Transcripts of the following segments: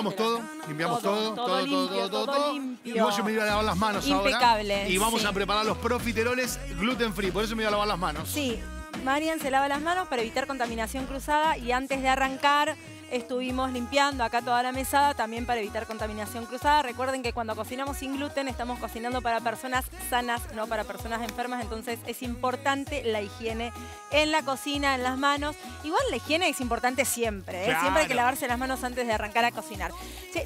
acomodamos todo, limpiamos Todo, todo, todo todo, todo, limpio, todo, todo todo. limpio. Y vos yo me iba a lavar las manos Impecable, ahora. Y vamos sí. a preparar los profiteroles gluten free, por eso me iba a lavar las manos. Sí, Marian se lava las manos para evitar contaminación cruzada y antes de arrancar estuvimos limpiando acá toda la mesada también para evitar contaminación cruzada. Recuerden que cuando cocinamos sin gluten estamos cocinando para personas sanas, no para personas enfermas, entonces es importante la higiene en la cocina, en las manos. Igual la higiene es importante siempre, ¿eh? Claro. siempre hay que lavarse las manos antes de arrancar a cocinar.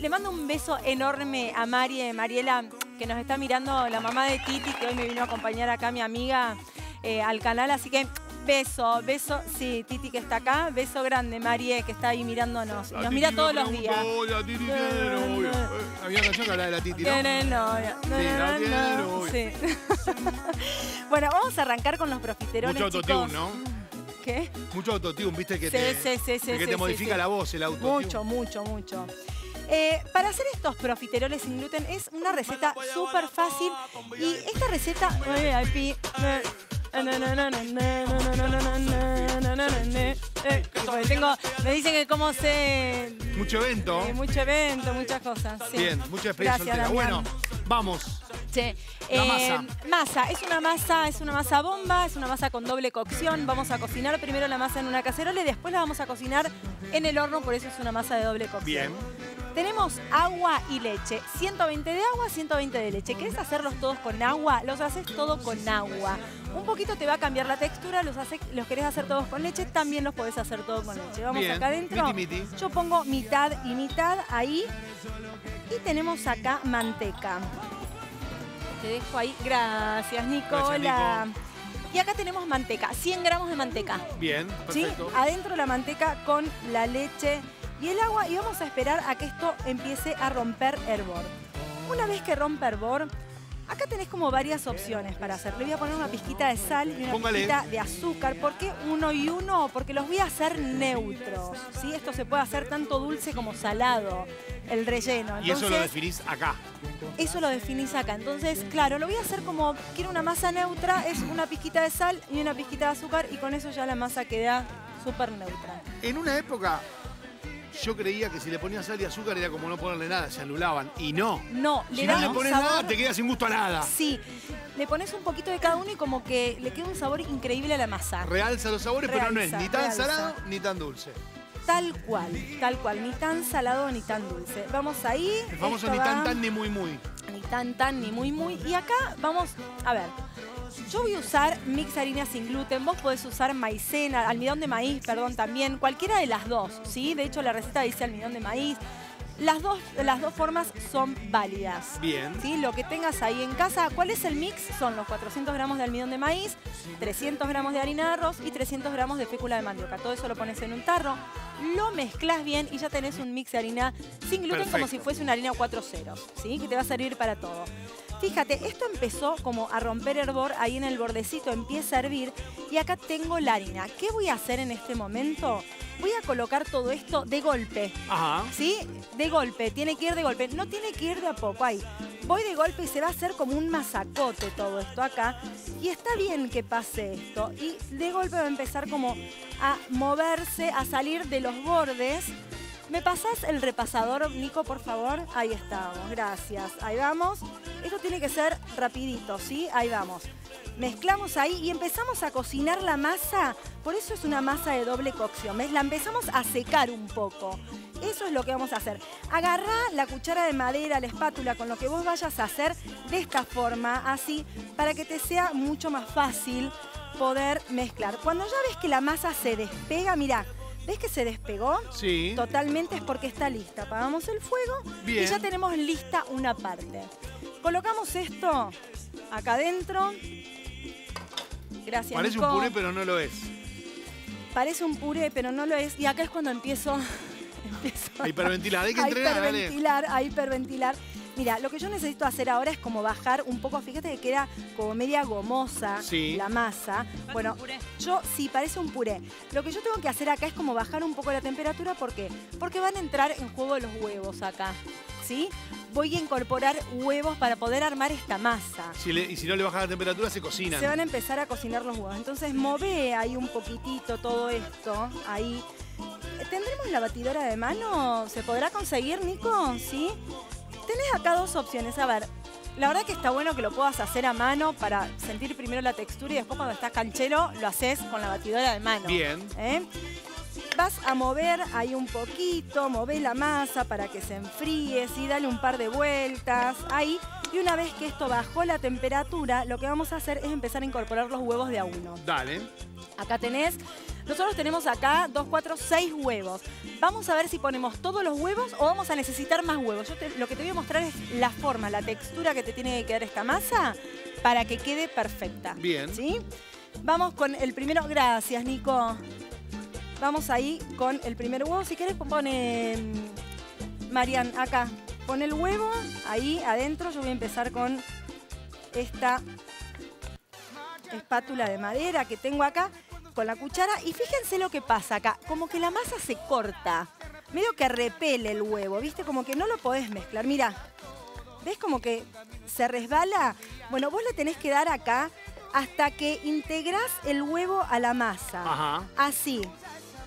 Le mando un beso enorme a Marie, Mariela, que nos está mirando, la mamá de Titi, que hoy me vino a acompañar acá, mi amiga, eh, al canal, así que beso, beso, sí, Titi que está acá, beso grande, Marie, que está ahí mirándonos, y La nos Titi mira todos los días. "Oye, la Titi novio". Eh, Había una canción que hablaba de la Titi, ¿no? Tiene novia. Sí, la tiene novia. Sí. bueno, vamos a arrancar con los profiteroles, Mucho autotune. ¿no? ¿Qué? Mucho autotune, viste que Sí, te, sí, sí, que te modifica la voz, el autotune. Mucho, mucho, mucho. Eh, para hacer estos profiteroles sin gluten es una receta súper fácil y esta receta... Ay, ay, pi- eh, tengo, me dicen que cómo se... Mucho evento. Eh, mucho evento, muchas cosas. Sí. Bien, mucha experiencia Gracias, Bueno, vamos. Che, la eh, masa. Masa. Es una masa, es una masa bomba, es una masa con doble cocción. Vamos a cocinar primero la masa en una cacerola y después la vamos a cocinar en el horno, por eso es una masa de doble cocción. Bien. Tenemos agua y leche. 120 de agua, 120 de leche. ¿Querés hacerlos todos con agua? Los haces todo con agua. Un poquito te va a cambiar la textura, los, hace- los querés hacer todos con leche, también los podés hacer todos con leche. Vamos Bien. acá adentro. Miti, miti. Yo pongo mitad y mitad ahí. Y tenemos acá manteca. Te dejo ahí. Gracias, Nicola. Y acá tenemos manteca, 100 gramos de manteca. Bien, ¿sí? Adentro la manteca con la leche y el agua y vamos a esperar a que esto empiece a romper hervor. Una vez que rompa hervor, acá tenés como varias opciones para hacer. Le voy a poner una pizquita de sal y una Póngale. pizquita de azúcar. ¿Por qué uno y uno? Porque los voy a hacer neutros. ¿sí? Esto se puede hacer tanto dulce como salado, el relleno. y eso lo Entonces, definís acá. eso lo definís acá. Entonces, claro, lo voy a hacer como quiero una masa neutra, es una pizquita de sal y una pizquita de azúcar y con eso ya la masa queda súper neutra. En una época, yo creía que si le ponías sal y azúcar era como no ponerle nada, se anulaban. Y no. No, Si le no da le pones sabor. nada, te quedas sin gusto a nada. Sí, le pones un poquito de cada uno y como que le queda un sabor increíble a la masa. Realza los sabores, pero no es ni tan realza. salado ni tan dulce. Tal cual, tal cual, ni tan salado ni tan dulce. Vamos ahí. El famoso esto ni tan va- tan ni muy muy. Ni tan tan ni muy muy. Y acá vamos, a ver. Yo voy a usar mix harina sin gluten. Vos podés usar maicena, almidón de maíz, perdón, también. Cualquiera de las dos, ¿sí? De hecho, la receta dice almidón de maíz. Las dos, las dos formas son válidas. Bien. ¿sí? Lo que tengas ahí en casa. ¿Cuál es el mix? Son los 400 gramos de almidón de maíz, 300 gramos de harina de arroz y 300 gramos de fécula de mandioca. Todo eso lo pones en un tarro, lo mezclas bien y ya tenés un mix de harina sin gluten como si fuese una harina 4 ceros, ¿sí? Que te va a servir para todo. Fíjate, esto empezó como a romper hervor ahí en el bordecito, empieza a hervir y acá tengo la harina. ¿Qué voy a hacer en este momento? Voy a colocar todo esto de golpe. Ajá. ¿Sí? De golpe, tiene que ir de golpe. No tiene que ir de a poco, ahí. Voy de golpe y se va a hacer como un masacote todo esto acá. Y está bien que pase esto. Y de golpe va a empezar como a moverse, a salir de los bordes. ¿Me pasás el repasador, Nico, por favor? Ahí estamos, gracias. Ahí vamos. Esto tiene que ser rapidito, ¿sí? Ahí vamos. Mezclamos ahí y empezamos a cocinar la masa. Por eso es una masa de doble cocción. ¿Ves? La empezamos a secar un poco. Eso es lo que vamos a hacer. Agarrá la cuchara de madera, la espátula, con lo que vos vayas a hacer de esta forma, así, para que te sea mucho más fácil poder mezclar. Cuando ya ves que la masa se despega, mira, ¿ves que se despegó? Sí. Totalmente es porque está lista. Apagamos el fuego Bien. y ya tenemos lista una parte. Colocamos esto acá adentro. Gracias, Parece Nico. un puré, pero no lo es. Parece un puré, pero no lo es. Y acá es cuando empiezo, empiezo A hiperventilar. Hay que a entrenar, hiperventilar, a hiperventilar. Mira, lo que yo necesito hacer ahora es como bajar un poco, fíjate que queda como media gomosa Sí. la masa. Bueno, yo sí, parece un puré. Lo que yo tengo que hacer acá es como bajar un poco la temperatura, ¿por qué? Porque van a entrar en juego los huevos acá, ¿sí? Voy a incorporar huevos para poder armar esta masa. Si le- y si no le bajas la temperatura, se cocinan. Se van a empezar a cocinar los huevos. Entonces mové ahí un poquitito todo esto, ahí. ¿tendremos la batidora de mano? ¿Se podrá conseguir, Nico? ¿Sí? Tenés acá dos opciones. A ver, la verdad que está bueno que lo puedas hacer a mano para sentir primero la textura y después cuando estás canchero lo haces con la batidora de mano. Bien. ¿eh? Vas a mover ahí un poquito, mover la masa para que se enfríe, ¿sí? dale un par de vueltas ahí. Y una vez que esto bajó la temperatura, lo que vamos a hacer es empezar a incorporar los huevos de a uno. Dale. Acá tenés, nosotros tenemos acá 2, 4, 6 huevos. Vamos a ver si ponemos todos los huevos o vamos a necesitar más huevos. Yo te- lo que te voy a mostrar es la forma, la textura que te tiene que quedar esta masa para que quede perfecta. Bien. ¿Sí? Vamos con el primero. Gracias, Nico. Vamos ahí con el primer huevo. Si querés, pone. mm, Marian, acá. Pon el huevo ahí adentro. Yo voy a empezar con esta espátula de madera que tengo acá con la cuchara. Y fíjense lo que pasa acá. Como que la masa se corta. Medio que repele el huevo, ¿viste? Como que no lo podés mezclar. Mira, ¿ves como que se resbala? Bueno, vos le tenés que dar acá hasta que integrás el huevo a la masa. Ajá. Así.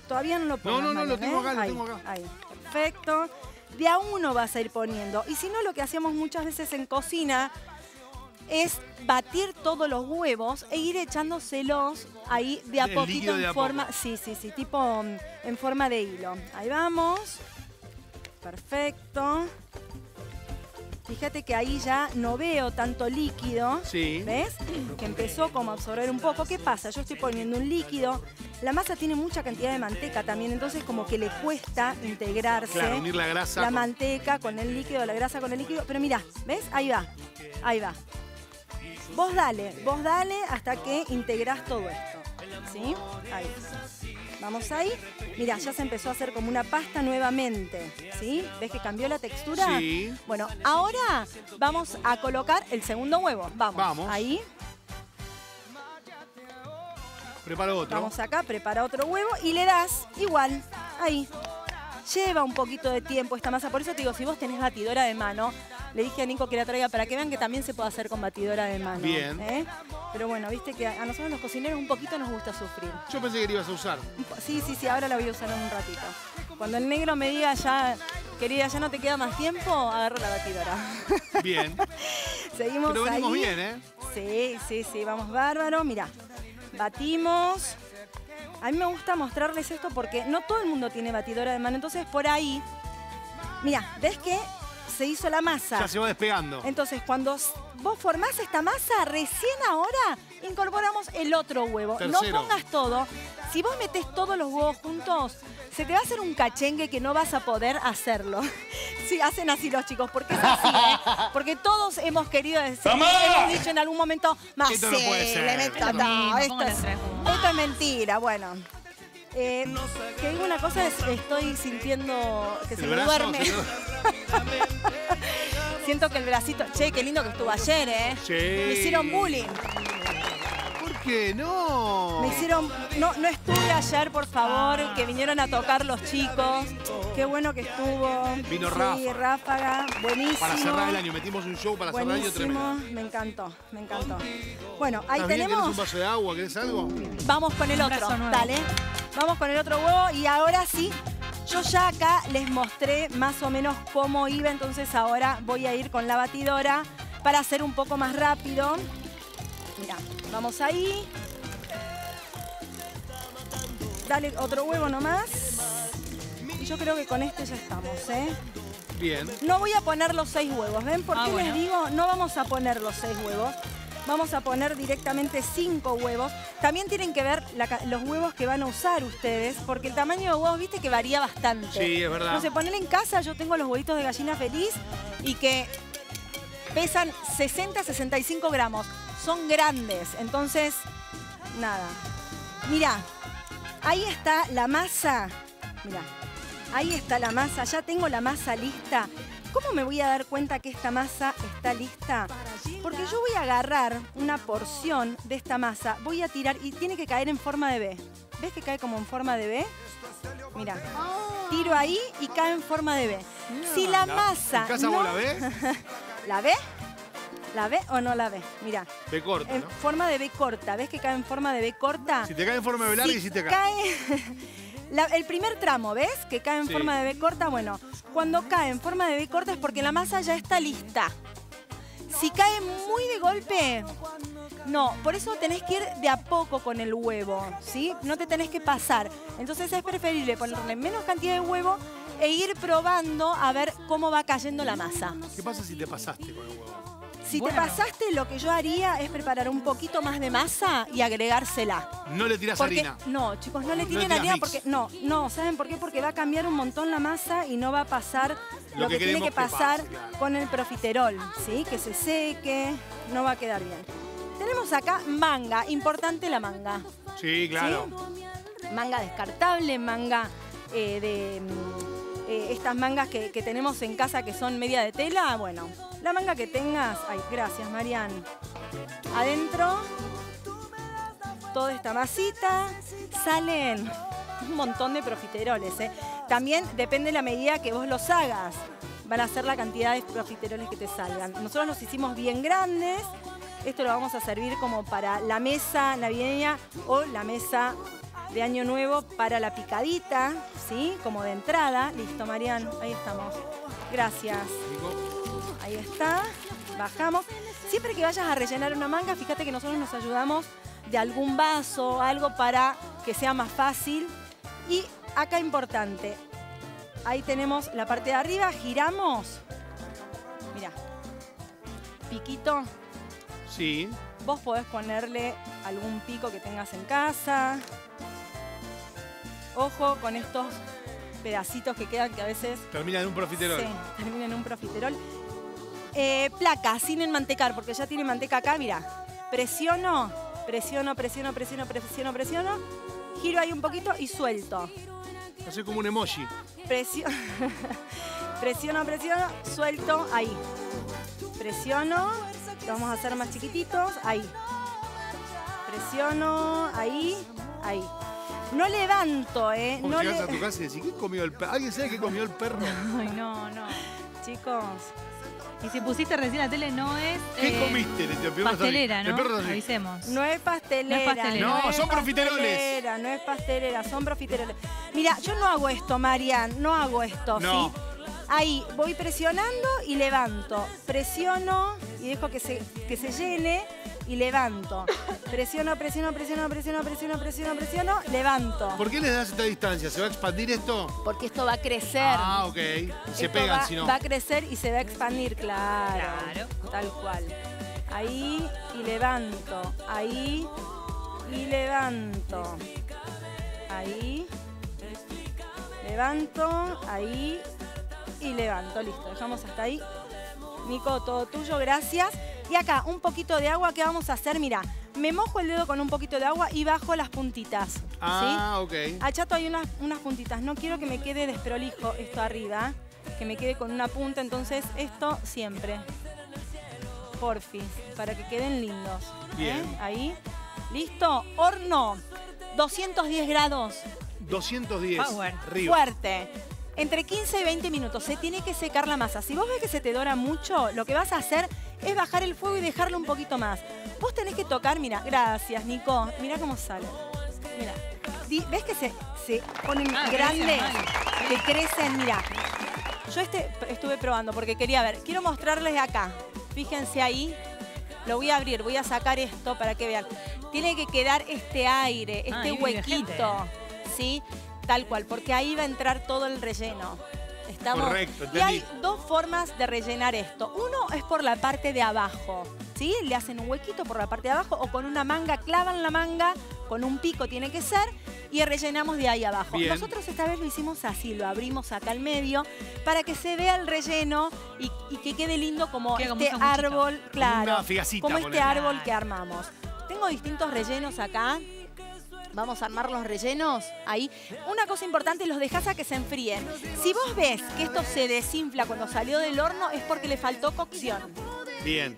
Todavía no lo pongo. no, no, lo tengo acá, lo ahí, tengo acá. Ahí, perfecto. De a uno vas a ir poniendo. Y si no, lo que hacíamos muchas veces en cocina es batir todos los huevos e ir echándoselos ahí de a El poquito en a forma. poco. Sí, sí, sí, tipo mm, en forma de hilo. Ahí vamos. Perfecto. Fíjate que ahí ya no veo tanto líquido. Sí. ¿Ves? Que empezó como a absorber un poco. ¿Qué pasa? Yo estoy poniendo un líquido. La masa tiene mucha cantidad de manteca también, entonces como que le cuesta integrarse Claro, unir la grasa. la con- manteca con el líquido, la grasa con el líquido. Pero mira, ¿ves? Ahí va. Ahí va. Vos dale, vos dale hasta que integrás todo esto. ¿Sí? Ahí. Vamos ahí. Mira, ya se empezó a hacer como una pasta nuevamente. ¿Sí? ¿Ves que cambió la textura? Sí. Bueno, ahora vamos a colocar el segundo huevo. Vamos. Vamos. Ahí. Preparo otro. Vamos acá, prepara otro huevo y le das igual. Ahí. Lleva un poquito de tiempo esta masa. Por eso te digo, si vos tenés batidora de mano, le dije a Nico que la traiga para que vean que también se puede hacer con batidora de mano. Bien. ¿eh? Pero bueno, viste que a nosotros los cocineros un poquito nos gusta sufrir. Yo pensé que le ibas a usar. Sí, sí, sí, ahora la voy a usar en un ratito. Cuando el negro me diga ya, querida, ya no te queda más tiempo, agarro la batidora. Bien. Seguimos Pero venimos ahí. bien, ¿eh? Sí, sí, sí, vamos bárbaro. Mira, batimos. A mí me gusta mostrarles esto porque no todo el mundo tiene batidora de mano, entonces por ahí, mira, ¿ves que se hizo la masa? Ya se va despegando. Entonces, cuando vos formás esta masa, recién ahora incorporamos el otro huevo. Tercero. No pongas todo. Si vos metés todos los huevos juntos, se te va a hacer un cachengue que no vas a poder hacerlo. Sí, hacen así los chicos, porque es así, ¿eh? Porque todos hemos querido decir, hemos dicho en algún momento, más Esto no puede ser. le meto Es mentira. Bueno, eh, que digo una cosa, es, estoy sintiendo que se me brazo, duerme. se Siento que el bracito. Che, qué lindo que estuvo ayer, ¿eh? Sí. Me hicieron bullying. ¿Por qué no? Me hicieron. No, no estuve ayer, por favor, que vinieron a tocar los chicos. Qué bueno que estuvo. Vino Sí, Ráfaga. Buenísimo. Para cerrar el año, metimos un show para cerrar el año tremendo. Me encantó, me encantó. Bueno, ahí. ¿Querés un tenemos. vaso de agua? ¿Querés algo? Vamos con el otro, dale. Vamos con el otro huevo y ahora sí, yo ya acá les mostré más o menos cómo iba, entonces ahora voy a ir con la batidora para hacer un poco más rápido. Mira, vamos ahí. Dale otro huevo nomás. Y yo creo que con este ya estamos, ¿eh? Bien. No voy a poner los seis huevos, ¿ven? ¿Por Ah, qué bueno. les digo? No vamos a poner los seis huevos. Vamos a poner directamente cinco huevos. También tienen que ver la los huevos que van a usar ustedes, porque el tamaño de huevos, viste que varía bastante. Sí, es verdad. Entonces, poner en casa, yo tengo los huevitos de gallina feliz y que pesan 60, 65 gramos. Son grandes, entonces, nada. Mira, ahí está la masa. Mira, ahí está la masa. Ya tengo la masa lista. ¿Cómo me voy a dar cuenta que esta masa está lista? Porque yo voy a agarrar una porción de esta masa, voy a tirar y tiene que caer en forma de B. ¿Ves que cae como en forma de B? Mira, tiro ahí y cae en forma de B. Si la masa ¿En casa no- vos la ves? ¿La ve? ¿La ve o no la ve? Mira, Ve corta, en ¿no? forma de B corta. ¿Ves que cae en forma de B corta? Si te cae en forma de larga y si te cae. cae. La- el primer tramo, ¿ves? Que cae en Sí. forma de B corta. Bueno, cuando cae en forma de B corta es porque la masa ya está lista. Si cae muy de golpe, no. Por eso tenés que ir de a poco con el huevo, ¿sí? No te tenés que pasar. Entonces es preferible ponerle menos cantidad de huevo e ir probando a ver cómo va cayendo la masa. ¿Qué pasa si te pasaste con el huevo? Si Bueno. te pasaste, lo que yo haría es preparar un poquito más de masa y agregársela. No le tirás Porque- harina. No, chicos, no le No tiren tiras harina mix. porque. No, no, ¿saben por qué? Porque va a cambiar un montón la masa y no va a pasar lo, Lo que, que tiene que que pasar pase, claro. con el profiterol, ¿sí? Que se seque, no va a quedar bien. Tenemos acá manga, importante la manga. Sí, claro. Manga descartable, manga eh, de. Eh, estas mangas que, que tenemos en casa que son media de tela, bueno, la manga que tengas, ay, gracias Marian. Adentro, toda esta masita, salen un montón de profiteroles. ¿eh? También depende de la medida que vos los hagas, van a ser la cantidad de profiteroles que te salgan. Nosotros los hicimos bien grandes, esto lo vamos a servir como para la mesa navideña o la mesa de Año Nuevo para la picadita, ¿sí? Como de entrada. Listo, Marian, ahí estamos. Gracias. Ahí está. Bajamos. Siempre que vayas a rellenar una manga, fíjate que nosotros nos ayudamos de algún vaso, algo para que sea más fácil. Y acá importante, ahí tenemos la parte de arriba, giramos. Mira, piquito. Sí. Vos podés ponerle algún pico que tengas en casa. Ojo con estos pedacitos que quedan que a veces Termina en un profiterol. Sí, termina en un profiterol. Eh, placa, sin enmantecar, porque ya tiene manteca acá, mira. Presiono, presiono, presiono, presiono, presiono, presiono. Giro ahí un poquito y suelto. Hace como un emoji. Presiono, presiono, presiono, suelto, ahí. Presiono, lo vamos a hacer más chiquititos, ahí. Presiono, ahí, ahí. No levanto, ¿eh? No llegas le- a tu casa y decís, ¿qué comió el perro? ¿Alguien sabe qué comió el perro? Ay, no, no. Chicos, Y si pusiste recién la tele, no es. ¿Qué eh, comiste? El perro. Pastelera, El ¿no? perro está así. Avisemos. No es pastelera. No es pastelera. No, es son profiteroles. pastelera, No es pastelera, son profiteroles. Mira, yo no hago esto, Marian, no hago esto, No. ¿sí? Ahí voy presionando y levanto. Presiono y dejo que se, que se llene y levanto. Presiono, presiono, presiono, presiono, presiono, presiono, presiono, levanto. ¿Por qué les das esta distancia? ¿Se va a expandir esto? Porque esto va a crecer. Ah, ok. Y se Esto pegan si no. va a crecer y se va a expandir, claro. Claro. Tal cual. Ahí y levanto. Ahí y levanto. Ahí. Levanto. Ahí y levanto. Listo, dejamos hasta ahí. Nico, todo tuyo, gracias. Y acá, un poquito de agua. ¿Qué vamos a hacer? Mira, me mojo el dedo con un poquito de agua y bajo las puntitas. ¿sí? Ah, ok. Al chato hay unas, unas puntitas. No quiero que me quede desprolijo esto arriba, que me quede con una punta. Entonces, esto siempre. Porfis, para que queden lindos. ¿eh? Bien. Ahí. ¿Listo? Horno. 210 grados. 210. Power. Río. Fuerte. Entre 15 y 20 minutos. Se tiene que secar la masa. Si vos ves que se te dora mucho, lo que vas a hacer es bajar el fuego y dejarlo un poquito más. Vos tenés que tocar, mira, gracias, Nico. Mira cómo sale. Mira. ¿Ves que se, se ponen Ah, grandes? Que crecen, mira. Yo este estuve probando porque quería ver. Quiero mostrarles acá. Fíjense ahí. Lo voy a abrir, voy a sacar esto para que vean. Tiene que quedar este aire, Ah, este huequito. ¿Sí? Tal cual, porque ahí va a entrar todo el relleno. ¿Estamos? Correcto, Y hay dos formas de rellenar esto. Uno es por la parte de abajo, ¿sí? Le hacen un huequito por la parte de abajo o con una manga, clavan la manga, con un pico tiene que ser, y rellenamos de ahí abajo. Bien. Nosotros esta vez lo hicimos así, lo abrimos acá al medio, para que se vea el relleno y, y que quede lindo como Queda este árbol, claro. como este ponele. árbol que armamos. Tengo distintos rellenos acá. Vamos a armar los rellenos ahí. Una cosa importante, los dejas a que se enfríen. Si vos ves que esto se desinfla cuando salió del horno, es porque le faltó cocción. Bien.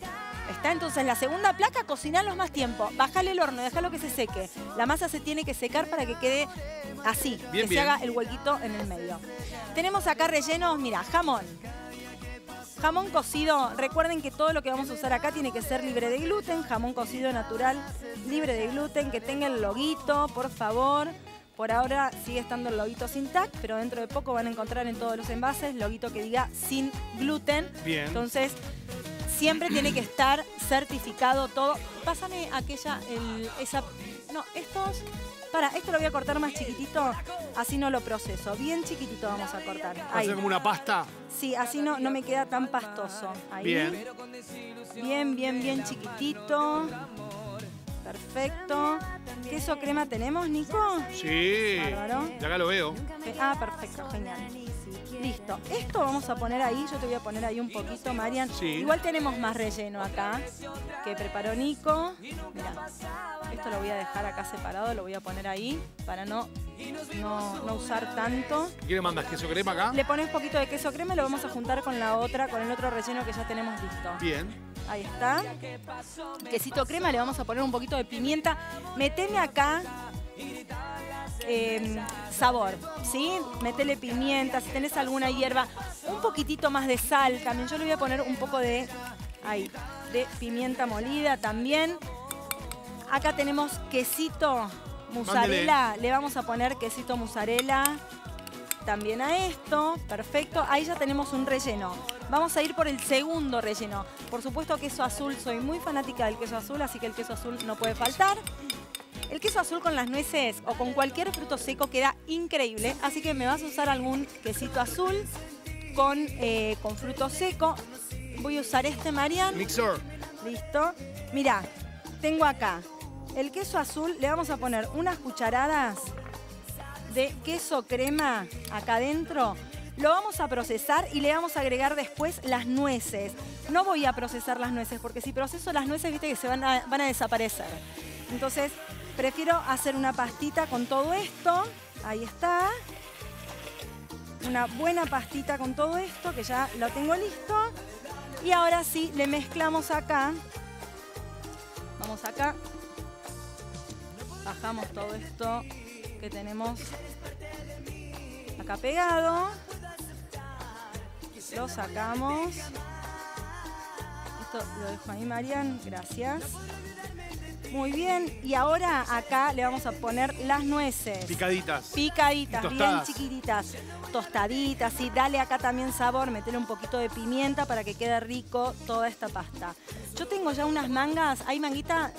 ¿Está? Entonces, la segunda placa, cocinarlos más tiempo. Bájale el horno, déjalo que se seque. La masa se tiene que secar para que quede así, Bien, que bien. se haga el huequito en el medio. Tenemos acá rellenos, mira, jamón. Jamón cocido, recuerden que todo lo que vamos a usar acá tiene que ser libre de gluten, jamón cocido natural, libre de gluten, que tenga el loguito, por favor. Por ahora sigue estando el loguito sin TAC, pero dentro de poco van a encontrar en todos los envases loguito que diga sin gluten. Bien. Entonces, siempre tiene que estar certificado todo. Pásame aquella, el- esa... No, estos... Para, esto lo voy a cortar más chiquitito, así no lo proceso. Bien chiquitito vamos a cortar. Ahí. ser como una pasta. Sí, así no, no me queda tan pastoso. Ahí. Bien. Bien, bien, bien chiquitito. Perfecto. ¿Queso crema tenemos, Nico? Sí. Bárbaro. De acá lo veo. Ah, perfecto, genial. Listo. Esto vamos a poner ahí, yo te voy a poner ahí un poquito, Marian. Sí. Igual tenemos más relleno acá que preparó Nico. Mira, esto lo voy a dejar acá separado, lo voy a poner ahí para no, no, no usar tanto. ¿Qué le mandas? ¿Queso crema acá? Le pones un poquito de queso crema y lo vamos a juntar con la otra, con el otro relleno que ya tenemos listo. Bien. Ahí está. Quesito crema, le vamos a poner un poquito de pimienta. Meteme acá eh, sabor, ¿sí? Metele pimienta, si tenés alguna hierba, un poquitito más de sal también. Yo le voy a poner un poco de, ahí, de pimienta molida también. Acá tenemos quesito mozzarella. Le vamos a poner quesito mozzarella también a esto. Perfecto. Ahí ya tenemos un relleno. Vamos a ir por el segundo relleno. Por supuesto, queso azul. Soy muy fanática del queso azul, así que el queso azul no puede faltar. El queso azul con las nueces o con cualquier fruto seco queda increíble. Así que me vas a usar algún quesito azul con, eh, con fruto seco. Voy a usar este, Marian. Mixer. Listo. Mira, tengo acá el queso azul. Le vamos a poner unas cucharadas de queso crema acá adentro. Lo vamos a procesar y le vamos a agregar después las nueces. No voy a procesar las nueces porque si proceso las nueces, viste que se van a, van a desaparecer. Entonces, prefiero hacer una pastita con todo esto. Ahí está. Una buena pastita con todo esto, que ya lo tengo listo. Y ahora sí, le mezclamos acá. Vamos acá. Bajamos todo esto que tenemos acá pegado. Lo sacamos. Esto lo dejo ahí, Marian. Gracias. Muy bien. Y ahora acá le vamos a poner las nueces. Picaditas. Picaditas, bien chiquititas, tostaditas, y dale acá también sabor, metele un poquito de pimienta para que quede rico toda esta pasta. Yo tengo ya unas mangas, hay manguita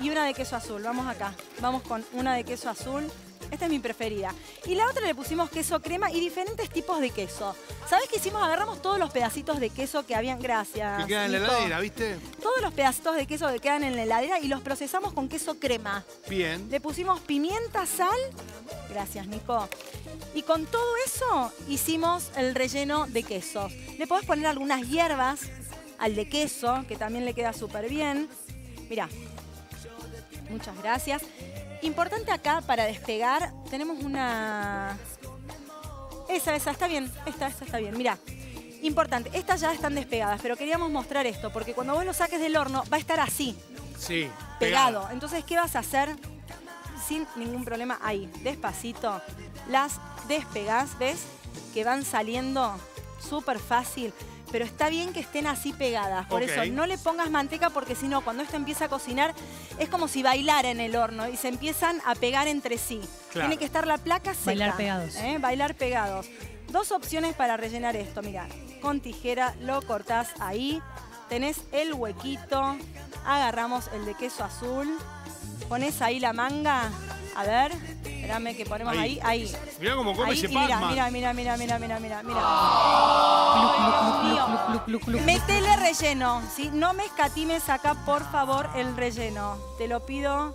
y una de queso azul, vamos acá, vamos con una de queso azul. Esta es mi preferida. Y la otra le pusimos queso crema y diferentes tipos de queso. ¿Sabes qué hicimos? Agarramos todos los pedacitos de queso que habían, gracias. Que queda en la Nico. heladera, ¿viste? Todos los pedacitos de queso que quedan en la heladera y los procesamos con queso crema. Bien. Le pusimos pimienta, sal. Gracias, Nico. Y con todo eso hicimos el relleno de quesos. Le podés poner algunas hierbas al de queso, que también le queda súper bien. Mirá. Muchas gracias. Importante acá para despegar, tenemos una... Esa, esa, está bien. Esta, esta está bien. Mirá. Importante, estas ya están despegadas, pero queríamos mostrar esto, porque cuando vos lo saques del horno va a estar así Sí. pegado. Entonces, ¿qué vas a hacer? Sin ningún problema, ahí, despacito, las despegas, ¿ves? Que van saliendo súper fácil. Pero está bien que estén así pegadas. Por eso, no le pongas manteca porque si no, cuando esto empieza a cocinar, es como si bailara en el horno y se empiezan a pegar entre sí. Claro. Tiene que estar la placa seca. Bailar pegados. ¿eh? Bailar pegados. Dos opciones para rellenar esto. Mira, con tijera lo cortás ahí. Tenés el huequito. Agarramos el de queso azul. Pones ahí la manga. A ver, espérame que ponemos ahí, ahí. Mirá cómo come Ahí, ese y mira, mira, mira, mira, mira, mira, mira, mira. Cluc, Metele relleno, ¿sí? No me escatimes acá, por favor, el relleno. Te lo pido,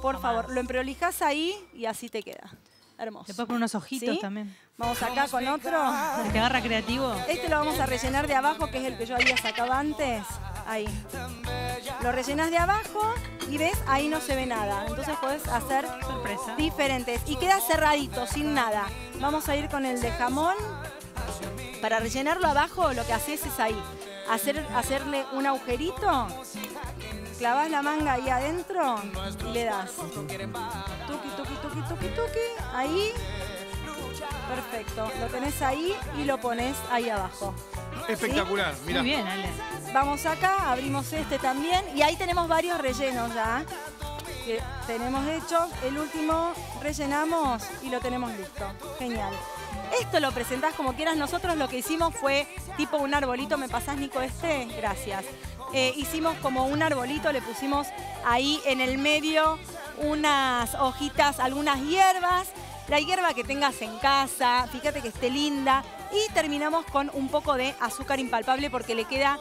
por favor. Lo emprolijas ahí y así te queda. Hermoso. Puedes poner unos ojitos ¿Sí? también. Vamos acá con otro. El que agarra creativo. Este lo vamos a rellenar de abajo, que es el que yo había sacado antes. Ahí. Lo rellenas de abajo y ves, ahí no se ve nada. Entonces puedes hacer Sorpresa. diferentes. Y queda cerradito, sin nada. Vamos a ir con el de jamón. Para rellenarlo abajo, lo que haces es ahí. Hacer, hacerle un agujerito. Clavas la manga ahí adentro y le das. Tuki, tuki, tuki, tuki, tuki. Ahí. Perfecto. Lo tenés ahí y lo pones ahí abajo. Espectacular. Mirá. Muy bien, Ale. Vamos acá, abrimos este también y ahí tenemos varios rellenos ya. que tenemos hecho. El último rellenamos y lo tenemos listo. Genial. Esto lo presentás como quieras. Nosotros lo que hicimos fue tipo un arbolito. ¿Me pasás, Nico, este? Gracias. Eh, hicimos como un arbolito, le pusimos ahí en el medio unas hojitas, algunas hierbas. La hierba que tengas en casa, fíjate que esté linda. Y terminamos con un poco de azúcar impalpable porque le queda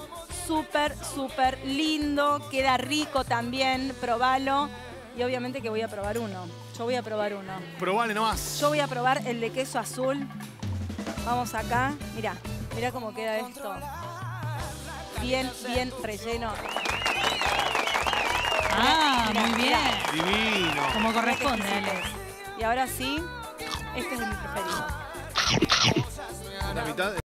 súper, súper lindo. Queda rico también, probalo. Y obviamente que voy a probar uno. Yo voy a probar uno. Probale nomás. Yo voy a probar el de queso azul. Vamos acá. Mira, mira cómo queda esto. Bien, bien relleno. Ah, Mirá, muy bien. mirá. Divino. Como Mirá corresponde. Y ahora sí, este es mi preferido. La mitad